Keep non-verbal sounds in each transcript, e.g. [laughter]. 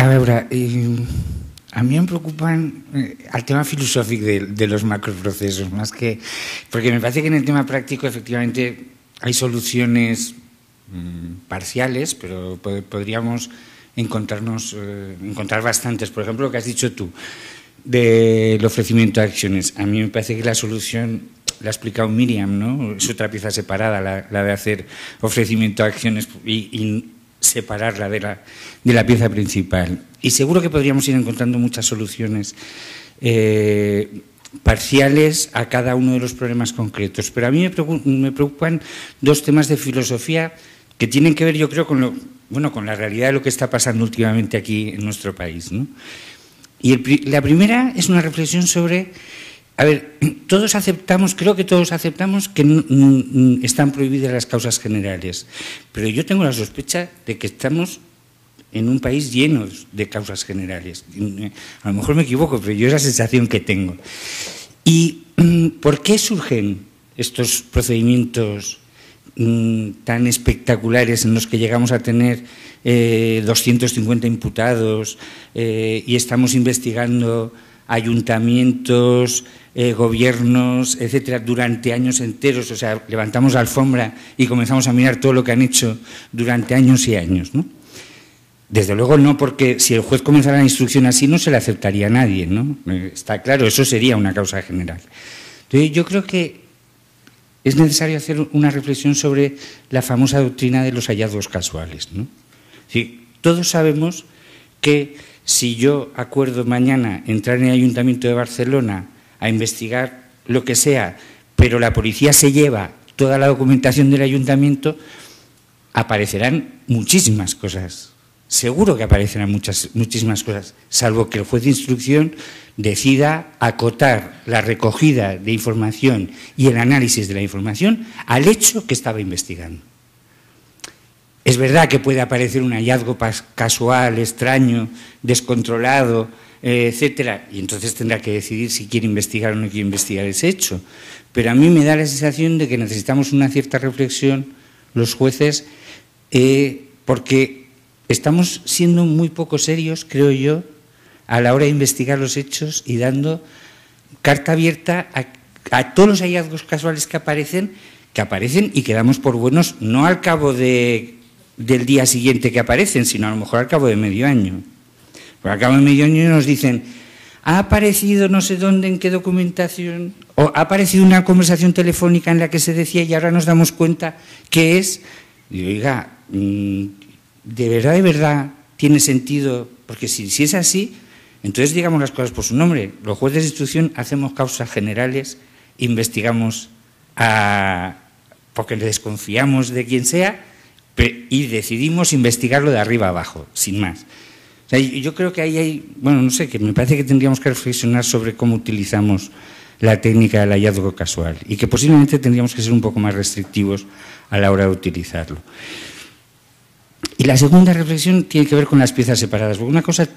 A veure, eh, a mi em preocupan eh, el tema filosófico de, de, los macroprocesos, más que. Porque me parece que en el tema práctico, efectivamente, hay soluciones mmm, parciales, pero podríamos encontrarnos, eh, encontrar bastantes. Por ejemplo, lo que has dicho tú del ofrecimiento de acciones. A mí me parece que la solución la ha explicado Miriam, ¿no? Es otra pieza separada, la, la de hacer ofrecimiento de acciones y separarla de la, de la, pieza principal. Y seguro que podríamos ir encontrando muchas soluciones eh, parciales a cada uno de los problemas concretos. Pero a mí me preocupan, dos temas de filosofía que tienen que ver, yo creo, con, lo, bueno, con la realidad de lo que está pasando últimamente aquí en nuestro país. ¿no? Y la primera es una reflexión sobre a ver, [clears throat] todos aceptamos, creo que todos aceptamos que están prohibidas las causas generales, pero yo tengo la sospecha de que estamos en un país lleno de causas generales. A lo mejor me equivoco, pero yo es la sensación que tengo. ¿Y por qué surgen estos procedimientos tan espectaculares en los que llegamos a tener eh, 250 imputados eh, y estamos investigando ayuntamientos, eh, gobiernos, etcétera, durante años enteros. O sea, levantamos la alfombra y comenzamos a mirar todo lo que han hecho durante años y años. ¿no? Desde luego no, porque si el juez comenzara la instrucción así no se le aceptaría a nadie. ¿no? Está claro, eso sería una causa general. Entonces, yo creo que es necesario hacer una reflexión sobre la famosa doctrina de los hallazgos casuales. ¿no? Sí, todos sabemos que si yo acuerdo mañana entrar en el Ayuntamiento de Barcelona a investigar lo que sea, pero la policía se lleva toda la documentación del ayuntamiento, aparecerán muchísimas cosas. Seguro que aparecerán muchas, muchísimas cosas, salvo que el juez de instrucción decida acotar la recogida de información y el análisis de la información al hecho que estaba investigando. Es verdad que puede aparecer un hallazgo casual, extraño, descontrolado, eh, etcétera, y entonces tendrá que decidir si quiere investigar o no quiere investigar ese hecho. Pero a mí me da la sensación de que necesitamos una cierta reflexión los jueces, eh, porque estamos siendo muy poco serios, creo yo, a la hora de investigar los hechos y dando carta abierta a, a todos los hallazgos casuales que aparecen, que aparecen y que damos por buenos no al cabo de del día siguiente que aparecen, sino a lo mejor al cabo de medio año. Porque al cabo de medio año nos dicen, ha aparecido no sé dónde, en qué documentación, o ha aparecido una conversación telefónica en la que se decía y ahora nos damos cuenta que es, y oiga, mm, de verdad, de verdad tiene sentido, porque si, si es así, entonces digamos las cosas por su nombre. Los jueces de instrucción hacemos causas generales, investigamos porque le desconfiamos de quien sea, y decidimos investigarlo de arriba abajo, sin más. O sea, yo creo que ahí hay, bueno, no sé, que me parece que tendríamos que reflexionar sobre cómo utilizamos la técnica del hallazgo casual y que posiblemente tendríamos que ser un poco más restrictivos a la hora de utilizarlo. Y la segunda reflexión tiene que ver con las piezas separadas. Porque una cosa,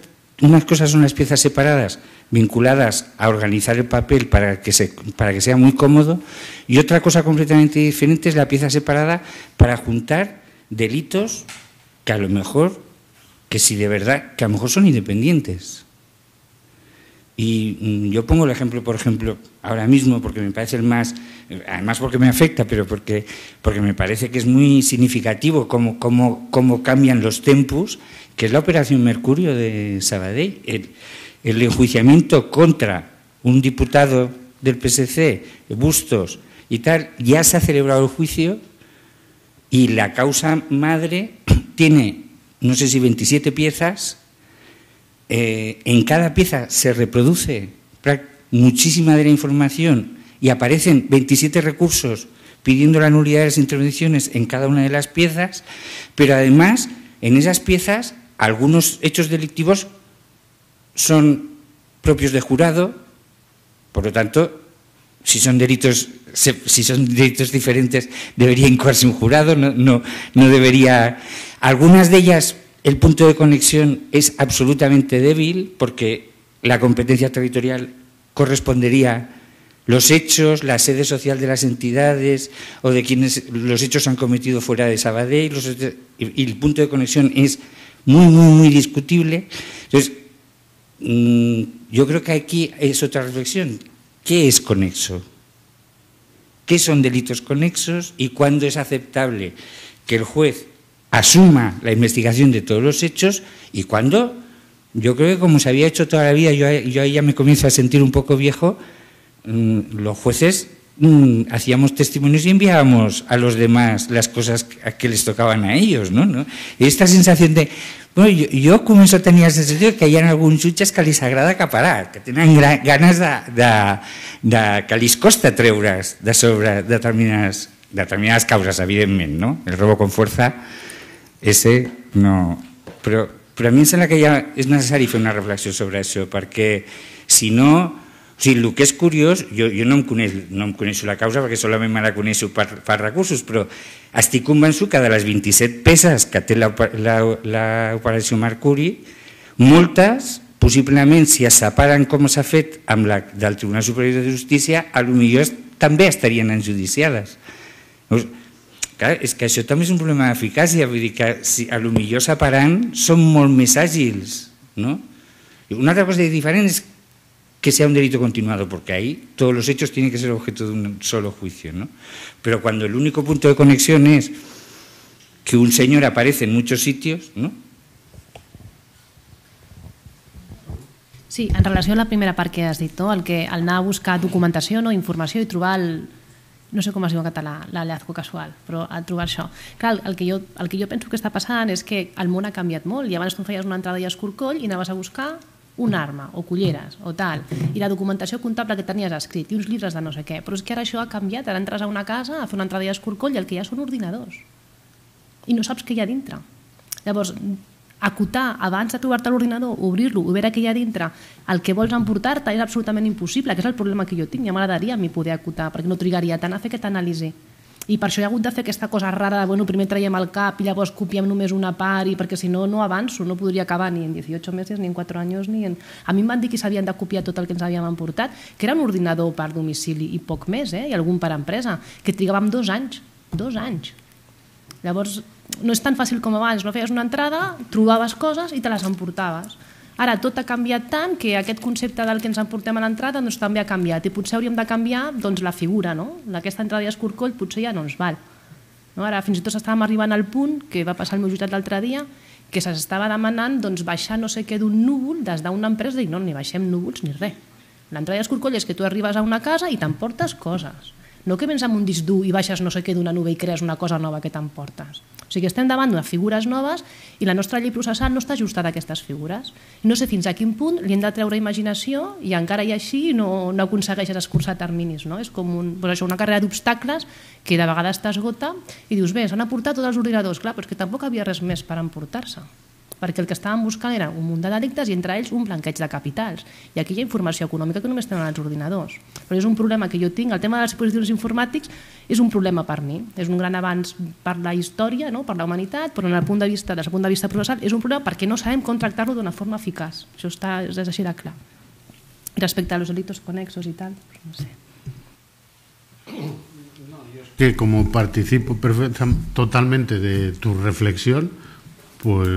unas cosas son las piezas separadas vinculadas a organizar el papel para que, se, para que sea muy cómodo y otra cosa completamente diferente es la pieza separada para juntar delitos que a lo mejor, que si de verdad, que a lo mejor son independientes. Y mm, yo pongo el ejemplo, por ejemplo, ahora mismo, porque me parece el más, además porque me afecta, pero porque, porque me parece que es muy significativo cómo, cómo, cómo cambian los tempos, que es la operación Mercurio de Sabadell. El, el enjuiciamiento contra un diputado del PSC, Bustos y tal, ya se ha celebrado el juicio y la causa madre [clears throat] tiene, no sé si 27 piezas, eh, en cada pieza se reproduce muchísima de la información y aparecen 27 recursos pidiendo la nulidad de las intervenciones en cada una de las piezas, pero además en esas piezas algunos hechos delictivos son propios de jurado, por lo tanto, si son delitos si son delitos diferentes, debería incoarse un jurado, no, no, no debería... Algunas de ellas, el punto de conexión es absolutamente débil porque la competencia territorial correspondería los hechos, la sede social de las entidades o de quienes los hechos han cometido fuera de Sabadell, y el punto de conexión es muy, muy, muy discutible. Entonces, mm, yo creo que aquí es otra reflexión. ¿Qué es conexo? ¿Qué son delitos conexos y cuándo es aceptable que el juez asuma la investigación de todos los hechos y cuándo, yo creo que como se había hecho toda la vida, yo, ahí ya me comienzo a sentir un poco viejo, mm, los jueces Mm, hacíamos testimonios y enviábamos a los demás las cosas que les tocaban a ellos. ¿no? Esta sensación de... Bueno, jo, jo començo a tenir la sensació que hi ha alguns jutges que li agrada acaparar, que tenen ganes de, de, de, que li costa treure's de sobre determinades, determinades causes, evidentment, no? El robo con fuerza, ese no... Però, però a mi em sembla que ja és necessari fer una reflexió sobre això, perquè si no o sigui, el que és curiós, jo, jo no, em coneix, no em coneixo la causa perquè solament me la coneixo per, per recursos, però estic convençut que de les 27 peces que té l'operació Mercuri, moltes, possiblement, si es separen com s'ha fet amb la del Tribunal Superior de Justícia, a lo millor també estarien enjudiciades. Clar, és que això també és un problema d'eficàcia, vull dir que si, a lo millor separant són molt més àgils, no? Una altra cosa diferent és que sea un delito continuado, porque ahí todos los hechos tienen que ser objeto de un solo juicio. ¿no? Pero cuando el único punto de conexión es que un señor aparece en muchos sitios, ¿no? Sí, en relació a la primera part que has dit, no? el que el anar a buscar documentació, no? informació i trobar no sé com es diu en català, l'allazgo casual, però a trobar això. Clar, el que, jo, el que jo penso que està passant és que el món ha canviat molt i abans tu feies una entrada i escorcoll i anaves a buscar un arma o culleres o tal, i la documentació comptable que tenies escrit i uns llibres de no sé què, però és que ara això ha canviat, ara entres a una casa a fer una entrada d'escorcoll i el que hi ha són ordinadors i no saps què hi ha dintre. Llavors, acotar abans de trobar-te l'ordinador, obrir-lo, veure què hi ha dintre, el que vols emportar-te és absolutament impossible, que és el problema que jo tinc. Ja m'agradaria a mi poder acotar, perquè no trigaria tant a fer aquesta anàlisi i per això ha hagut de fer aquesta cosa rara de, bueno, primer traiem el cap i llavors copiem només una part i perquè si no, no avanço, no podria acabar ni en 18 mesos, ni en 4 anys, ni en... A mi em van dir que s'havien de copiar tot el que ens havíem emportat, que era un ordinador per domicili i poc més, eh? i algun per empresa, que trigàvem dos anys, dos anys. Llavors, no és tan fàcil com abans, no feies una entrada, trobaves coses i te les emportaves. Ara tot ha canviat tant que aquest concepte del que ens emportem a l'entrada doncs, també ha canviat i potser hauríem de canviar doncs, la figura, no? Aquesta entrada d'escorcoll potser ja no ens val. No? Ara fins i tot estàvem arribant al punt que va passar el meu jutjat l'altre dia que s'estava demanant doncs, baixar no sé què d'un núvol des d'una empresa i no, ni baixem núvols ni res. L'entrada d'escorcoll és que tu arribes a una casa i t'emportes coses. No que vens amb un disc dur i baixes no sé què d'una nube i crees una cosa nova que t'emportes. O sigui, estem davant de figures noves i la nostra llei processal no està ajustada a aquestes figures. No sé fins a quin punt li hem de treure imaginació i encara i així no, no aconsegueixes escurçar terminis. No? És com un, doncs això, una carrera d'obstacles que de vegades t'esgota i dius, bé, s'han aportat tots els ordinadors, clar, però és que tampoc havia res més per emportar-se perquè el que estàvem buscant era un munt de delictes i entre ells un blanqueig de capitals. I aquí hi ha informació econòmica que només tenen els ordinadors. Però és un problema que jo tinc, el tema dels dispositius informàtics és un problema per mi, és un gran avanç per la història, no? per la humanitat, però en el punt de vista, des del punt de vista processal és un problema perquè no sabem com tractar-lo d'una forma eficaç. Això està, és així de clar. Respecte a los delitos conexos y tal, no sé. Que como participo totalmente de tu reflexión, Pues,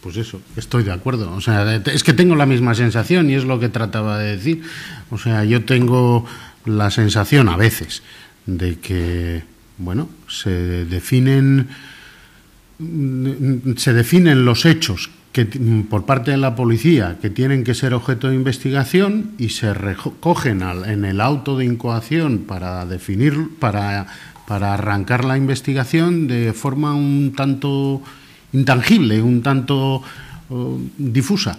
pues eso, estoy de acuerdo. O sea, es que tengo la misma sensación y es lo que trataba de decir. O sea, yo tengo la sensación a veces de que, bueno, se definen, se definen los hechos que, por parte de la policía que tienen que ser objeto de investigación y se recogen en el auto de incoación para definir, para, para arrancar la investigación de forma un tanto intangible, un tanto uh, difusa,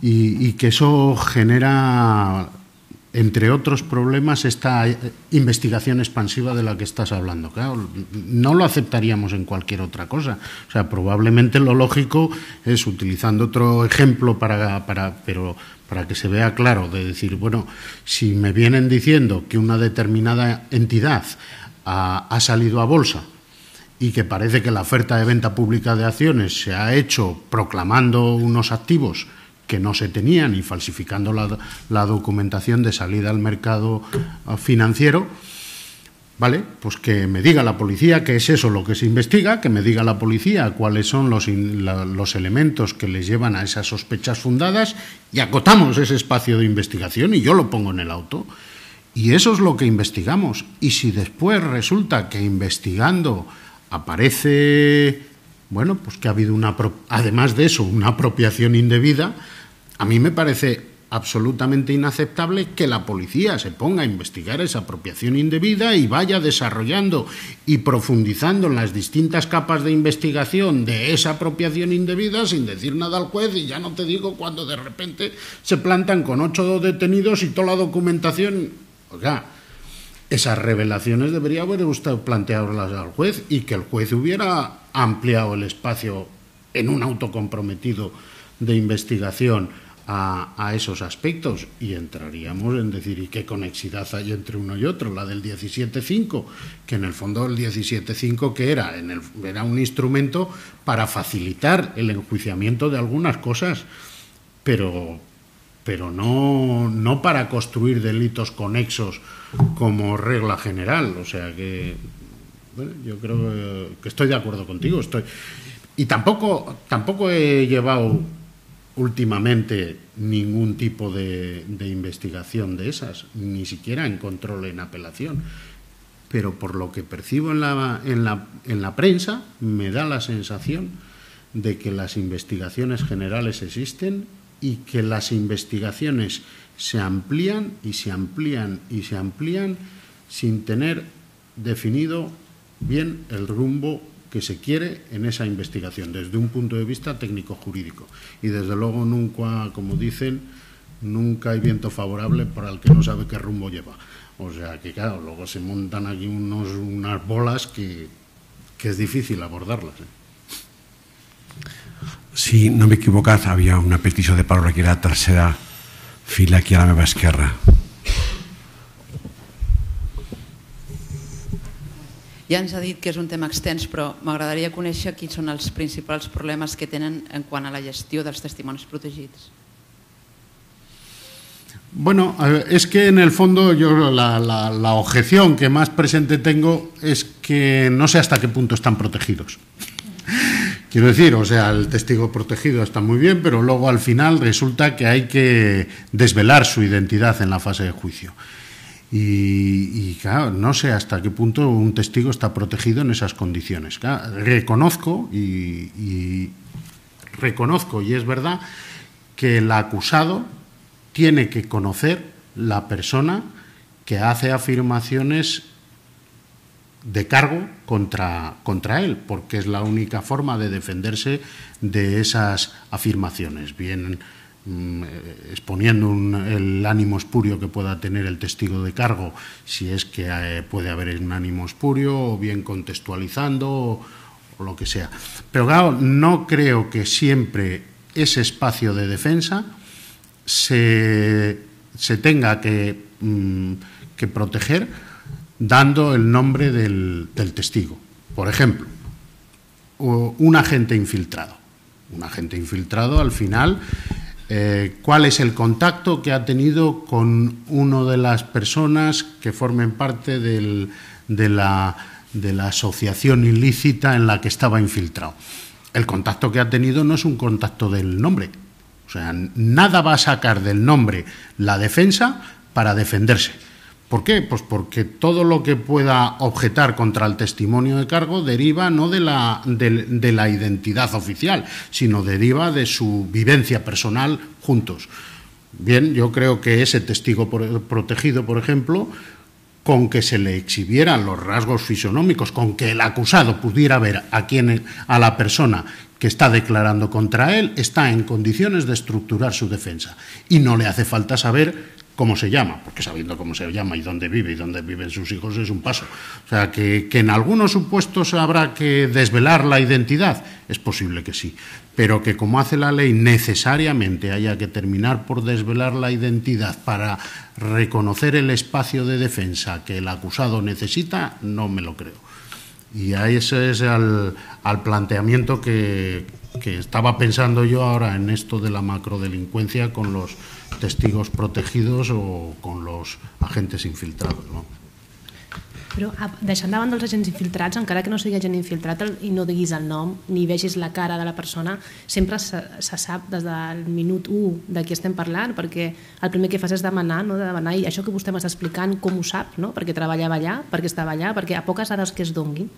y, que eso genera, entre otros problemas, esta investigación expansiva de la que estás hablando. Claro, no lo aceptaríamos en cualquier otra cosa. O sea, probablemente lo lógico es, utilizando otro ejemplo para, para pero para que se vea claro, de decir, bueno, si me vienen diciendo que una determinada entidad ha salido a bolsa, y que parece que la oferta de venta pública de acciones se ha hecho proclamando unos activos que no se tenían y falsificando la, la documentación de salida al mercado financiero, Vale, pues que me diga la policía qué es eso lo que se investiga, que me diga la policía cuáles son los, los elementos que les llevan a esas sospechas fundadas y acotamos ese espacio de investigación y yo lo pongo en el auto. Y eso es lo que investigamos. Y si después resulta que investigando aparece, bueno, pues que ha habido una, además de eso, una apropiación indebida, a mí me parece absolutamente inaceptable que la policía se ponga a investigar esa apropiación indebida y vaya desarrollando y profundizando en las distintas capas de investigación de esa apropiación indebida sin decir nada al juez y ya no te digo cuando de repente se plantan con ocho detenidos y toda la documentación. O sea, esas revelaciones debería haber usted plantearlas al juez y que el juez hubiera ampliado el espacio en un autocomprometido de investigación a, esos aspectos y entraríamos en decir, ¿y qué conexidad hay entre uno y otro? La del 17.5, que en el fondo el 17.5 que era, era un instrumento para facilitar el enjuiciamiento de algunas cosas, pero, pero no, no para construir delitos conexos como regla general. O sea que bueno, yo creo que estoy de acuerdo contigo. Estoy, y tampoco, tampoco he llevado últimamente ningún tipo de, investigación de esas, ni siquiera en control en apelación. Pero por lo que percibo en la, en la, en la prensa, me da la sensación de que las investigaciones generales existen y que las investigaciones se amplían y se amplían y se amplían sin tener definido bien el rumbo que se quiere en esa investigación desde un punto de vista técnico-jurídico. Y desde luego nunca, como dicen, nunca hay viento favorable para el que no sabe qué rumbo lleva. O sea que, claro, luego se montan aquí unos, unas bolas que, que es difícil abordarlas. ¿eh? Si no me equivocas, había una petición de palabra que era la tercera fila aquí a la meva esquerra. Ja ens ha dit que és un tema extens, però m'agradaria conèixer quins són els principals problemes que tenen en quant a la gestió dels testimonis protegits. Bueno, es que en el fondo yo la, la, la, objeción que más presente tengo es que no sé hasta qué punto están protegidos. Quiero decir, o sea, el testigo protegido está muy bien, pero luego al final resulta que hay que desvelar su identidad en la fase de juicio. Y, claro, no sé hasta qué punto un testigo está protegido en esas condiciones. reconozco y, reconozco y es verdad que el acusado tiene que conocer la persona que hace afirmaciones de cargo contra, contra él, porque es la única forma de defenderse de esas afirmaciones, bien Mm, exponiendo el ánimo espurio que pueda tener el testigo de cargo, si es que eh, puede haber un ánimo espurio, o bien contextualizando, o, lo que sea. Pero claro, no creo que siempre ese espacio de defensa se, tenga que, mm, que, proteger dando el nombre del, del testigo. Por ejemplo, un agente infiltrado. Un agente infiltrado al final eh, cuál es el contacto que ha tenido con una de las personas que formen parte de, la, de la asociación ilícita en la que estaba infiltrado. El contacto que ha tenido no es un contacto del nombre. O sea, nada va a sacar del nombre la defensa para defenderse. ¿Por qué? Pues porque todo lo que pueda objetar contra el testimonio de cargo deriva no de la, de, la identidad oficial, sino deriva de su vivencia personal juntos. Bien, yo creo que ese testigo protegido, por ejemplo, con que se le exhibieran los rasgos fisionómicos, con que el acusado pudiera ver a, quien, a la persona que está declarando contra él, está en condiciones de estructurar su defensa. Y no le hace falta saber cómo se llama, porque sabiendo cómo se llama y dónde vive y dónde viven sus hijos es un paso. O sea, que, en algunos supuestos habrá que desvelar la identidad, es posible que sí, pero que como hace la ley necesariamente haya que terminar por desvelar la identidad para reconocer el espacio de defensa que el acusado necesita, no me lo creo. Y a ese es al, planteamiento que, que estaba pensando yo ahora en esto de la macrodelincuencia con los testigos protegidos o con los agentes infiltrados. ¿no? Però deixant davant dels agents infiltrats, encara que no sigui agent infiltrat i no diguis el nom ni vegis la cara de la persona, sempre se, se sap des del minut 1 de qui estem parlant, perquè el primer que fas és demanar, no? de demanar i això que vostè m'està explicant, com ho sap, no? perquè treballava allà, perquè estava allà, perquè a poques hores que es donguin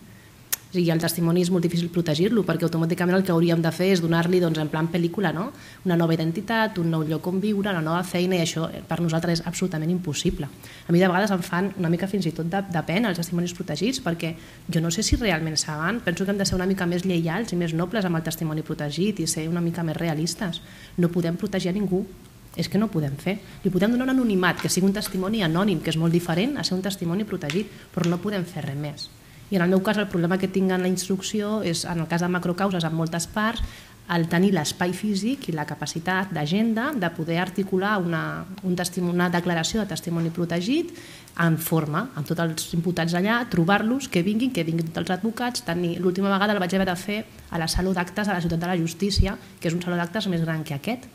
o sigui, el testimoni és molt difícil protegir-lo perquè automàticament el que hauríem de fer és donar-li doncs, en plan pel·lícula no? una nova identitat, un nou lloc on viure, una nova feina i això per nosaltres és absolutament impossible. A mi de vegades em fan una mica fins i tot de, de pena els testimonis protegits perquè jo no sé si realment saben, penso que hem de ser una mica més lleials i més nobles amb el testimoni protegit i ser una mica més realistes. No podem protegir a ningú, és que no podem fer. Li podem donar un anonimat, que sigui un testimoni anònim, que és molt diferent a ser un testimoni protegit, però no podem fer res més. I en el meu cas el problema que tinc en la instrucció és, en el cas de macrocauses en moltes parts, el tenir l'espai físic i la capacitat d'agenda de poder articular una, un una declaració de testimoni protegit en forma, amb tots els imputats allà, trobar-los, que vinguin, que vinguin tots els advocats. L'última vegada el vaig haver de fer a la sala d'actes de la Ciutat de la Justícia, que és un saló d'actes més gran que aquest,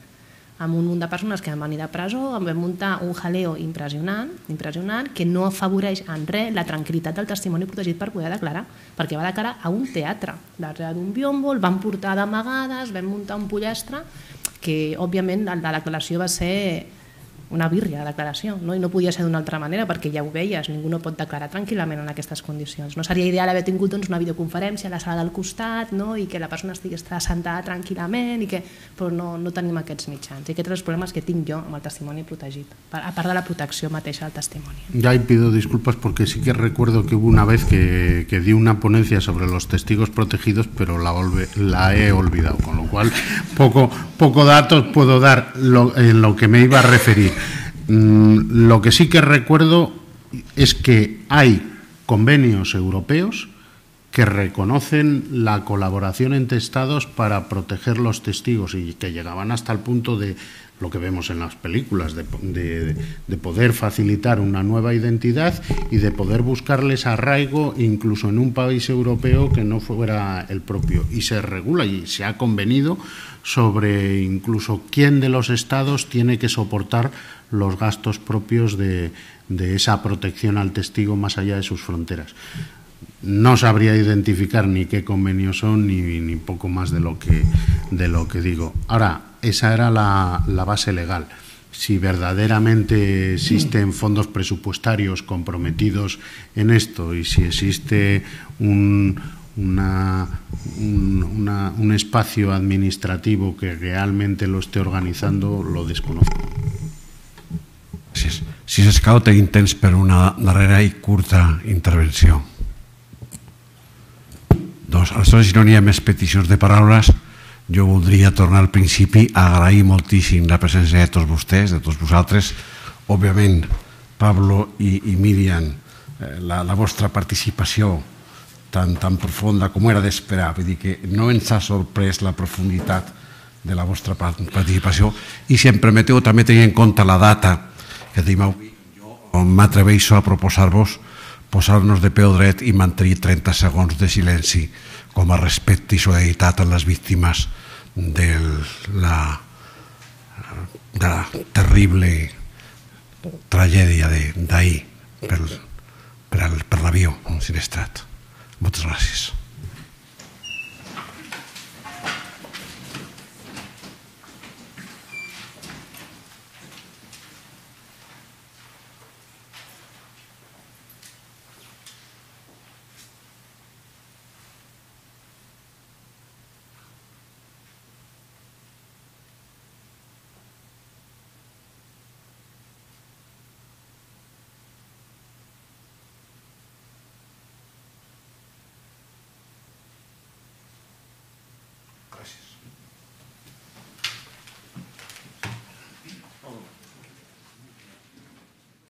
amb un munt de persones que van venir de presó, vam muntar un jaleo impressionant, impressionant que no afavoreix en res la tranquil·litat del testimoni protegit per poder declarar, perquè va declarar a un teatre, darrere d'un biombo, el van portar d'amagades, vam muntar un pollastre, que òbviament la declaració va ser una bírria de declaració, no? i no podia ser d'una altra manera perquè ja ho veies, ningú no pot declarar tranquil·lament en aquestes condicions. No seria ideal haver tingut doncs, una videoconferència a la sala del costat no? i que la persona estigués sentada tranquil·lament, i que... però no, no tenim aquests mitjans. I aquests són els problemes que tinc jo amb el testimoni protegit, a part de la protecció mateixa del testimoni. Ya pido disculpas porque sí que recuerdo que hubo una vez que, que di una ponencia sobre los testigos protegidos, pero la, la he olvidado, con lo cual poco, poco datos puedo dar lo, en lo que me iba a referir. Mm, lo que sí que recuerdo es que hay convenios europeos que reconocen la colaboración entre Estados para proteger los testigos y que llegaban hasta el punto de lo que vemos en las películas, de, poder facilitar una nueva identidad y de poder buscarles arraigo incluso en un país europeo que no fuera el propio. Y se regula y se ha convenido sobre incluso quién de los estados tiene que soportar los gastos propios de, esa protección al testigo más allá de sus fronteras. No sabría identificar ni qué convenios son ni, poco más de lo, que, de lo que digo. Ahora, esa era la, base legal. Si verdaderamente existen fondos presupuestarios comprometidos en esto y si existe un, un espacio administrativo que realmente lo esté organizando, lo desconozco. Si s'escau, tenim temps per una darrera i curta intervenció. Doncs, aleshores, si no n'hi ha més peticions de paraules, jo voldria tornar al principi a agrair moltíssim la presència de tots vostès, de tots vosaltres. Òbviament, Pablo i, i Miriam, eh, la, la vostra participació tan, tan profunda com era d'esperar. Vull dir que no ens ha sorprès la profunditat de la vostra participació i si em permeteu també tenir en compte la data que tenim avui, jo m'atreveixo a proposar-vos posar-nos de peu dret i mantenir 30 segons de silenci com a respecte i solidaritat a les víctimes de la, de la terrible tragèdia d'ahir per, per, per l'avió sinestrat. Moltes gràcies.